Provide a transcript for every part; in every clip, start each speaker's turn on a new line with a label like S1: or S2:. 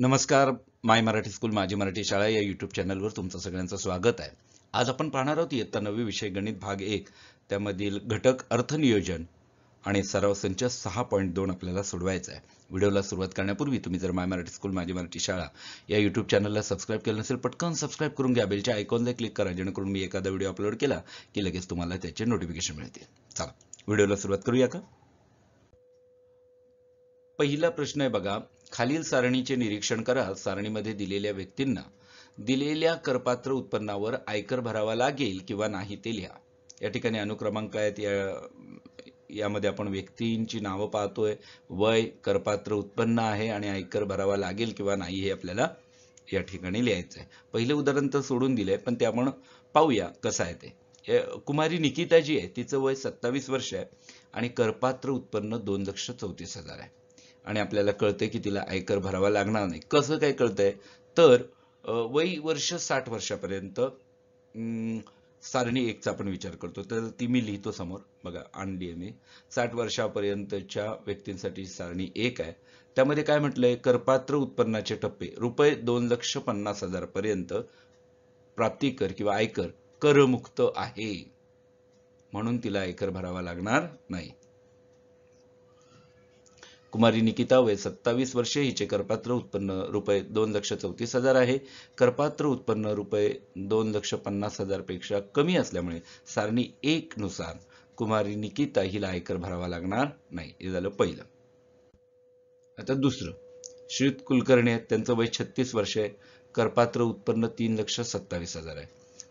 S1: नमस्कार माय मराठी स्कूल माझी मराठी शाळा या युट्यूब चॅनलवर तुमचं सगळ्यांचं स्वागत आहे. आज आपण पाहणार आहोत इयत्ता नवी विषय गणित भाग एक. त्यामधील घटक अर्थनियोजन आणि सराव संच सहा पॉईंट दोन आपल्याला सोडवायचा आहे. व्हिडिओला सुरुवात करण्यापूर्वी तुम्ही जर माय मराठी स्कूल माझी मराठी शाळा या यूट्यूब चॅनलला सबस्क्राईब केलं नसेल पटकन सबस्क्राईब करून घ्या. बेलच्या आयकॉनला क्लिक करा जेणेकरून मी एखादा व्हिडिओ अपलोड केला की लगेच तुम्हाला त्याचे नोटिफिकेशन मिळते चला व्हिडिओला सुरुवात करूया का? पहिला प्रश्न आहे बघा खालील सारणीचे निरीक्षण करा. सारणीमध्ये दिलेल्या व्यक्तींना दिलेल्या करपात्र उत्पन्नावर आयकर भरावा लागेल किंवा नाही ते लिहा. या ठिकाणी अनुक्रमांक आहेत या यामध्ये आपण व्यक्तींची नावं पाहतोय. वय करपात्र उत्पन्न आहे आणि आयकर भरावा लागेल किंवा नाही हे आपल्याला या ठिकाणी लिहायचं आहे. पहिलं उदाहरण तर सोडून दिलंय पण ते आपण पाहूया कसं आहे ते. कुमारी निकिता जी आहे तिचं वय सत्तावीस वर्ष आहे आणि करपात्र उत्पन्न दोन लक्ष चौतीस हजार आहे. आणि आपल्याला कळतंय की तिला आयकर भरावा लागणार नाही. कसं काय कळतंय? तर वय वर्ष साठ वर्षापर्यंत सारणी एकचा आपण विचार करतो. तर ती मी लिहितो समोर. बघा आणली आहे मी. साठ वर्षापर्यंतच्या व्यक्तींसाठी सारणी एक आहे. त्यामध्ये काय म्हटलंय? करपात्र उत्पन्नाचे टप्पे. रुपये दोन लक्ष पन्नास हजार पर्यंत प्राप्तिकर किंवा आयकर करमुक्त आहे. म्हणून तिला आयकर भरावा लागणार नाही. कुमारी निकिता वय सत्तावीस वर्षे हिचे करपात्र उत्पन्न रुपये दोन लक्ष चौतीस हजार आहे. करपात्र उत्पन्न रुपये दोन लक्ष पन्नास हजारपेक्षा कमी असल्यामुळे सारणी एक नुसार कुमारी निकिता हिला आयकर भरावा लागणार नाही. हे झालं पहिलं. आता दुसरं. श्रीत कुलकर्णी आहेत. त्यांचं वय छत्तीस वर्ष आहे. करपात्र उत्पन्न तीन लक्ष सत्तावीस हजार आहे.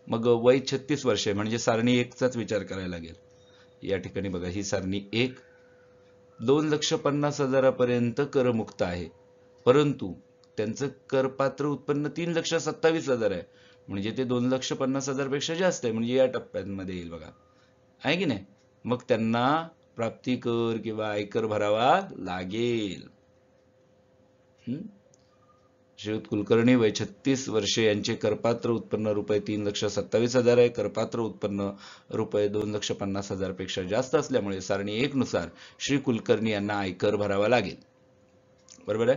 S1: मग वय छत्तीस वर्ष आहे म्हणजे सारणी एकचाच विचार करायला लागेल. या ठिकाणी बघा ही सारणी एक दोन लक्ष पन्नास हजारापर्यंत करमुक्त आहे. परंतु त्यांचं करपात्र उत्पन्न तीन लक्ष सत्तावीस हजार आहे. म्हणजे ते दोन लक्ष पन्नास हजारपेक्षा जास्त आहे. म्हणजे या टप्प्यांमध्ये येईल बघा. आहे की नाही? मग त्यांना प्राप्ती कर किंवा आयकर भरावा लागेल. हम्म? श्रीयुत कुलकर्णी वय छत्तीस वर्षे यांचे करपात्र उत्पन्न रुपये तीन लक्ष सत्तावीस हजार आहे. करपात्र उत्पन्न रुपये दोन लक्ष पन्नास हजारपेक्षा जास्त असल्यामुळे सारणी एक नुसार श्री कुलकर्णी यांना आयकर भरावा लागेल. बरोबर आहे?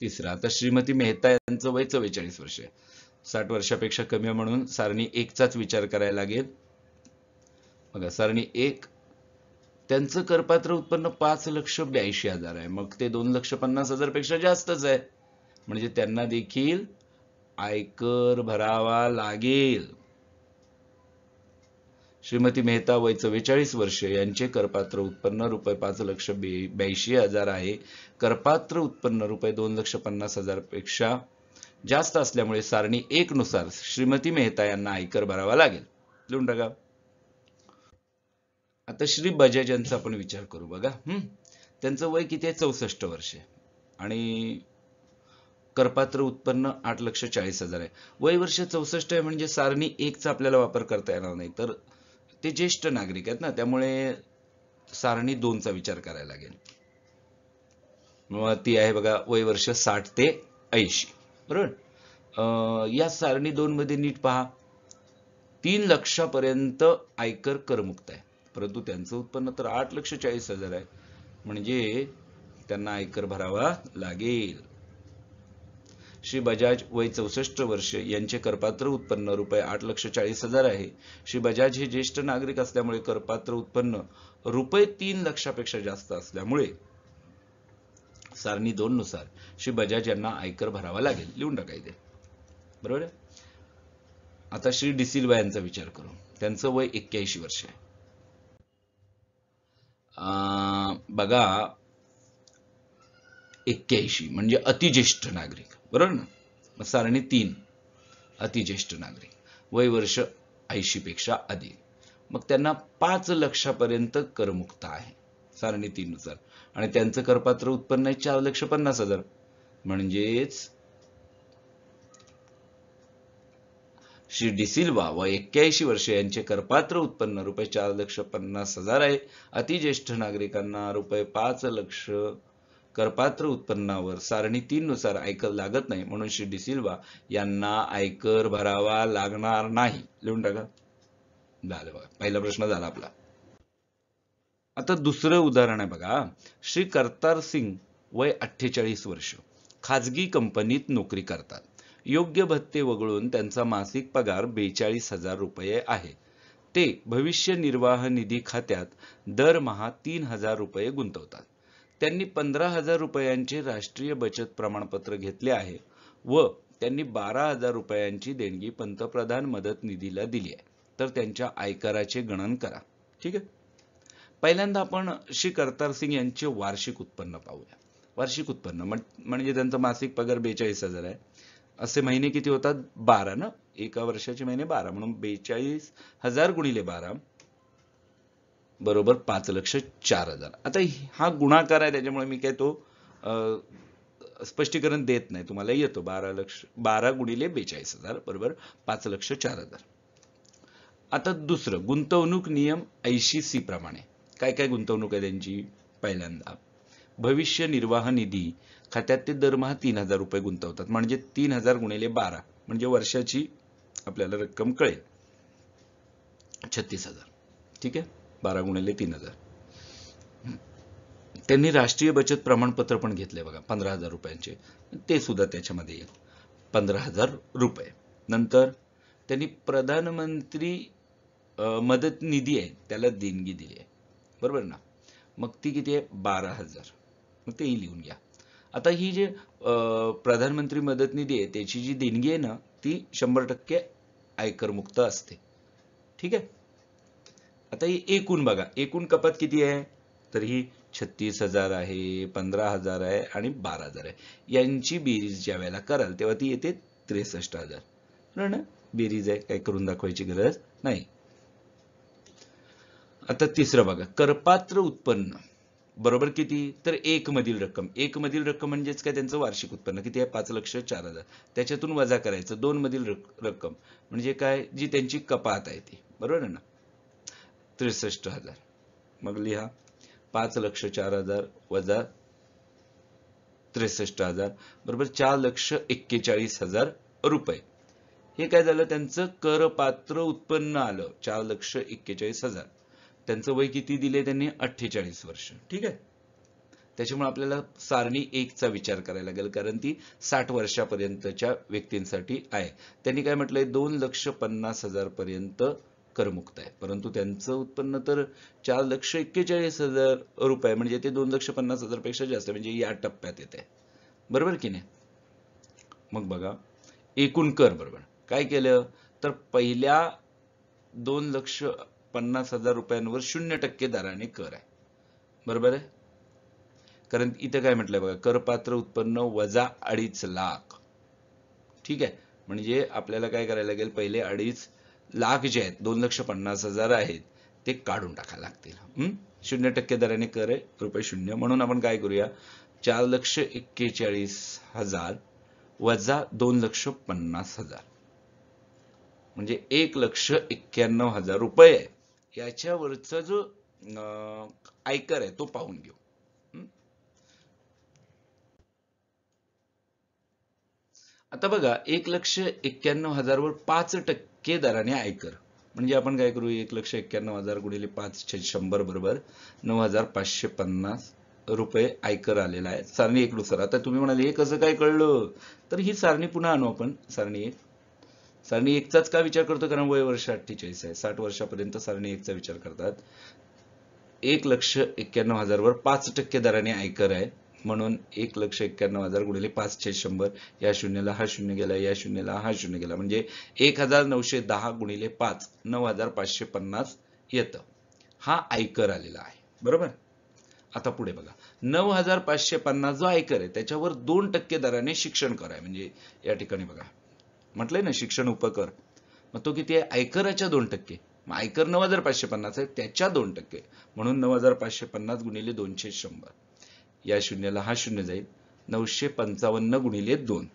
S1: तिसरा आता श्रीमती मेहता यांचं वय चव्वेचाळीस वर्ष. आहे साठ वर्षापेक्षा कमी आहे म्हणून सारणी एकचाच विचार करायला लागेल. बघा सारणी एक त्यांचं करपात्र उत्पन्न पाच लक्ष ब्याऐंशी हजार आहे. मग ते दोन लक्ष पन्नास हजारपेक्षा जास्तच आहे. म्हणजे त्यांना देखील आयकर भरावा लागेल. श्रीमती मेहता वय चव्वेचाळीस वर्ष यांचे करपात्र उत्पन्न रुपये पाच लक्ष ब्याऐंशी हजार आहे. करपात्र उत्पन्न रुपये दोन लक्ष पन्नास हजारपेक्षा जास्त असल्यामुळे सारणी एक नुसार श्रीमती मेहता यांना आयकर भरावा लागेल. लिहून टाका. आता श्री बजाज यांचा आपण विचार करू बघा हम्म त्यांचं वय किती आहे? चौसष्ट वर्ष. आहे आणि करपात्र उत्पन्न आठ लक्ष चाळीस हजार आहे. वय वर्ष चौसष्ट आहे म्हणजे सारणी एकचा आपल्याला वापर करता येणार नाही. तर ते ज्येष्ठ नागरिक आहेत ना त्यामुळे सारणी दोनचा विचार करायला लागेल. मग ती आहे बघा वय वर्ष साठ ते ऐंशी. बरोबर? या सारणी दोन मध्ये नीट पहा. तीन लक्षापर्यंत आयकर करमुक्त आहे. परंतु त्यांचं उत्पन्न तर आठ लक्ष चाळीस हजार आहे. म्हणजे त्यांना आयकर भरावा लागेल. श्री बजाज वय चौसष्ट वर्ष यांचे करपात्र उत्पन्न रुपये आठ लक्ष चाळीस हजार आहे. श्री बजाज हे ज्येष्ठ नागरिक असल्यामुळे करपात्र उत्पन्न रुपये तीन लक्षापेक्षा जास्त असल्यामुळे सारणी दोन नुसार श्री बजाज यांना आयकर भरावा लागेल. लिहून टाकायचे बरोबर आता श्री डिसिल्वा यांचा विचार करू. त्यांचं वय एक्क्याऐंशी वर्ष आहे. बघा एक्क्याऐंशी म्हणजे अतिज्येष्ठ नागरिक. बरोबर ना? मग सारणी तीन अतिज्येष्ठ नागरिक. वय वर्ष ऐंशी पेक्षा अधिक. मग त्यांना पाच लक्षापर्यंत करमुक्त आहे. सारणी तीन नुसार आणि त्यांचं करपात्र उत्पन्न आहे चार लक्ष पन्नास हजार. म्हणजेच श्री डिसिल्वा व एक्क्याऐंशी वर्ष यांचे करपात्र उत्पन्न रुपये चार लक्ष पन्नास हजार आहे. अतिज्येष्ठ नागरिकांना रुपये पाच लक्ष करपात्र उत्पन्नावर सारणी तीननुसार आयकर लागत नाही म्हणून श्री डिसिल्वा यांना आयकर भरावा लागणार नाही. लिहून टाका. झालं बघा. पहिला प्रश्न झाला आपला. आता दुसरं उदाहरण आहे बघा. श्री करतार सिंग वय अठ्ठेचाळीस वर्ष. खाजगी कंपनीत नोकरी करतात. योग्य भत्ते वगळून त्यांचा मासिक पगार बेचाळीस हजार रुपये आहे. ते भविष्य निर्वाह निधी खात्यात दरमहा तीन हजार रुपये गुंतवतात. त्यांनी पंधरा हजार रुपयांचे राष्ट्रीय बचत प्रमाणपत्र घेतले आहे व त्यांनी बारा हजार रुपयांची देणगी पंतप्रधान मदत निधीला दिली आहे. तर त्यांच्या आयकराचे गणन करा. ठीक आहे? पहिल्यांदा आपण श्री करतार सिंग यांचे वार्षिक उत्पन्न पाहूया. वार्षिक उत्पन्न म्हणजे त्यांचा मासिक पगार बेचाळीस हजार आहे. असे महिने किती होतात? बारा ना? एका वर्षाचे महिने बारा. म्हणून बेचाळीस हजार गुणिले बारा. बरोबर पाच लक्ष चार हजार. आता हा गुणाकार आहे त्याच्यामुळे मी काय तो अं, स्पष्टीकरण देत नाही. तुम्हाला येतो. बारा लक्ष बारा गुणिले बेचाळीस हजार. बरोबर? पाच लक्ष चार हजार. आता दुसरं गुंतवणूक नियम ऐंशी सी प्रमाणे. काय काय गुंतवणूक आहे त्यांची? पहिल्यांदा. भविष्य निर्वाह निधी खात्यात ते दरमहा तीन हजार रुपये गुंतवतात. म्हणजे तीन हजार गुणिले बारा म्हणजे वर्षाची आपल्याला रक्कम कळेल. छत्तीस हजार. ठीक आहे? बारा गुणिले तीन हजार. त्यांनी राष्ट्रीय बचत प्रमाणपत्र पण घेतले बघा पंधरा हजार रुपयांचे. ते सुद्धा त्याच्यामध्ये येईल. पंधरा हजार रुपये. नंतर त्यांनी प्रधानमंत्री मदत निधी आहे त्याला देणगी दिली आहे. बरोबर ना? मग ती किती आहे? बारा हजार. मग तेही लिहून घ्या. आता ही जे प्रधानमंत्री मदत निधी आहे त्याची जी देणगी आहे ना ती शंभर टक्के आयकरमुक्त असते. ठीक आहे? आता ही एकूण बघा एकूण कपात किती आहे? तर ही छत्तीस हजार आहे पंधरा हजार आहे आणि बारा हजार आहे. यांची बेरीज ज्या वेळेला कराल तेव्हा ती येते त्रेसष्ट हजार. ना? बेरीज आहे काय करून दाखवायची गरज नाही. आता तिसरं बघा करपात्र उत्पन्न. बरोबर किती? तर एक मधील रक्कम. एक मधील रक्कम म्हणजेच काय? त्यांचं वार्षिक उत्पन्न. किती आहे? पाच लक्ष चार हजार. त्याच्यातून वजा करायचं. दोन मधील रक- रक्कम. म्हणजे काय? जी त्यांची कपात आहे ती. बरोबर आहे ना? त्रेसष्ट हजार. मग लिहा. पाच लक्ष चार हजार वजा त्रेसष्ट हजार. बरोबर? चार लक्ष एक्केचाळीस हजार रुपये. हे काय झालं? त्यांचं करपात्र उत्पन्न आलं. चार लक्ष एक्केचाळीस हजार. त्यांचं वय किती दिले त्यांनी? अठ्ठेचाळीस वर्ष. ठीक आहे. त्याच्यामुळे आपल्याला सारणी एकचा विचार करायला लागेल कारण ती साठ वर्षापर्यंतच्या व्यक्तींसाठी आहे. त्यांनी काय म्हटलंय? दोन लक्ष पन्नास हजार पर्यंत करमुक्त आहे. परंतु त्यांचं उत्पन्न तर चार लक्ष एक्केचाळीस हजार रुपये म्हणजे ते दोन लक्ष पन्नास हजारपेक्षा जास्त म्हणजे या टप्प्यात येते बरोबर की नाही? मग बघा. एकूण कर बरोबर. काय केलं? तर पहिल्या दोन लक्ष पन्नास हजार रुपयांवर शून्य टक्के दराने कर आहे. बरोबर आहे? कारण इथं काय म्हटलंय बघा करपात्र उत्पन्न वजा अडीच लाख. ठीक आहे? म्हणजे आपल्याला काय करायला लागेल? पहिले अडीच लाख जे आहेत दोन लक्ष पन्नास हजार आहेत ते काढून टाकायला लागतील. शून्य टक्के दराने कर आहे रुपये शून्य. म्हणून आपण काय करूया? चार लक्ष एक्केचाळीस हजार वजा दोन लक्ष पन्नास हजार. म्हणजे एक लक्ष एक्क्याण्णव हजार रुपये आहे. याच्यावरचा जो आयकर आहे तो पाहून घेऊ. आता बघा एक लक्ष एक्क्याण्णव हजारवर पाच टक्के दराने आयकर. म्हणजे आपण काय करू एक लक्ष एक्क्याण्णव हजार गुणिले पाच छे शंभर बरोबर नऊ हजार पाचशे पन्नास रुपये आयकर आलेला आहे. सारणी एक नुसार. आता तुम्ही म्हणाले हे कसं काय कळलं? तर ही सारणी पुन्हा आणू आपण. सारणी एक. सारणी एकचाच का विचार करतो? कारण वय वर्ष अठ्ठेचाळीस आहे. साठ वर्षापर्यंत सारणी एकचा विचार करतात. एक लक्ष एक्क्याण्णव हजारवर पाच टक्के दराने आयकर आहे. म्हणून एक लक्ष एक्क्याण्णव हजार गुणिले पाच छे शंभर या शून्याला हा शून्य गेला या शून्याला हा शून्य गेला. म्हणजे एक हजार नऊशे दहा गुणिले पाच नऊ हजार पाचशे पन्नास येतं. हा आयकर आलेला आहे. बरोबर? आता पुढे बघा. नऊ हजार पाचशे पन्नास जो आयकर आहे त्याच्यावर दोन टक्के दराने शिक्षण कर आहे म्हणजे या ठिकाणी बघा. म्हटलंय ना शिक्षण उपकर. मग तो किती आहे? आयकराच्या दोन टक्के. मग आयकर नऊ हजार पाचशे पन्नास आहे त्याच्या दोन टक्के. म्हणून नऊ हजार पाचशे पन्नास गुणिले दोनशे शंभर. या शून्याला हा शून्य जाईल. नऊशे पंचावन्न गुणिले दोन.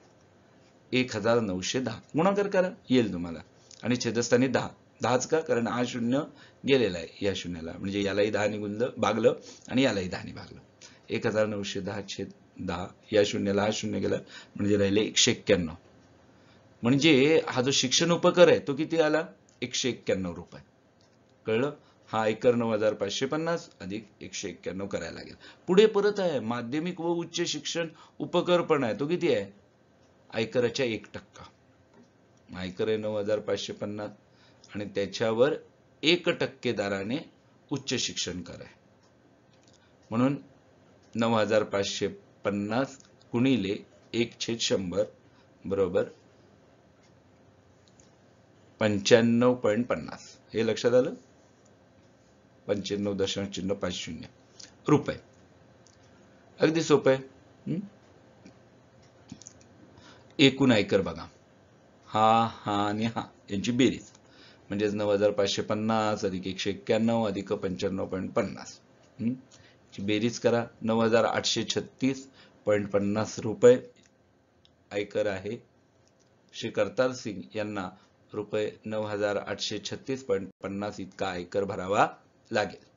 S1: एक हजार नऊशे दहा. गुणाकार करा येईल तुम्हाला. आणि छेदस्थानी दहा. दहाच का? कारण हा शून्य गेलेला आहे या शून्याला. म्हणजे यालाही दहा गुणलं भागलं आणि यालाही दहाने भागलं. एक हजार नऊशे दहा छेद दहा. या शून्याला हा शून्य गेला. म्हणजे राहिले एकशे एक्क्याण्णव. म्हणजे हा जो शिक्षण उपकर आहे तो किती आला? एकशे एक्क्याण्णव रुपये. कळलं? हा आयकर नऊ हजार पाचशे पन्नास अधिक एकशे एक्क्याण्णव करायला लागेल. पुढे परत आहे माध्यमिक व उच्च शिक्षण उपकर पण आहे. तो किती आहे? आयकराच्या एक टक्का. आयकर आहे नऊ हजार पाचशे पन्नास आणि त्याच्यावर एक टक्के दराने उच्च शिक्षण कर. आहे म्हणून नऊ हजार पाचशे पन्नास गुणिले एक छेद शंभर बरोबर पंच्याण्णव पॉईंट पन्नास. हे लक्षात आलं? पंच्याण्णव दशांश चिन्ह पाच शून्य. रुपये. अगदी सोपं आहे. एकूण आयकर बघा. हा हा आणि हा. यांची बेरीज. म्हणजेच नऊ हजार पाचशे पन्नास अधिक एकशे एक्क्याण्णव अधिक पंच्याण्णव पॉईंट पन्नास. बेरीज करा. नऊ हजार आठशे छत्तीस पॉईंट पन्नास रुपये आयकर आहे. श्री करतार सिंग यांना रुपये नऊ हजार आठशे छत्तीस पॉईंट पन्नास इतका आयकर भरावा लागेल.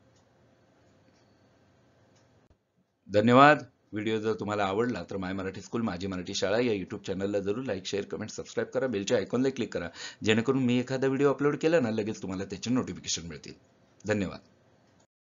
S1: धन्यवाद. व्हिडिओ जर तुम्हाला आवडला तर माय मराठी स्कूल माझी मराठी शाळा या युट्यूब चॅनलला जरूर लाईक शेअर कमेंट सबस्क्राईब करा. बेलच्या आयकॉनला क्लिक करा. जेणेकरून मी एखादा व्हिडिओ अपलोड केला ना लगेच तुम्हाला त्याचे नोटिफिकेशन मिळतील. धन्यवाद.